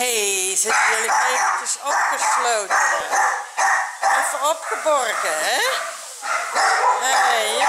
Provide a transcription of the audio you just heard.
hey, zitten jullie eventjes opgesloten. Even opgeborgen, hè? Hé, ja.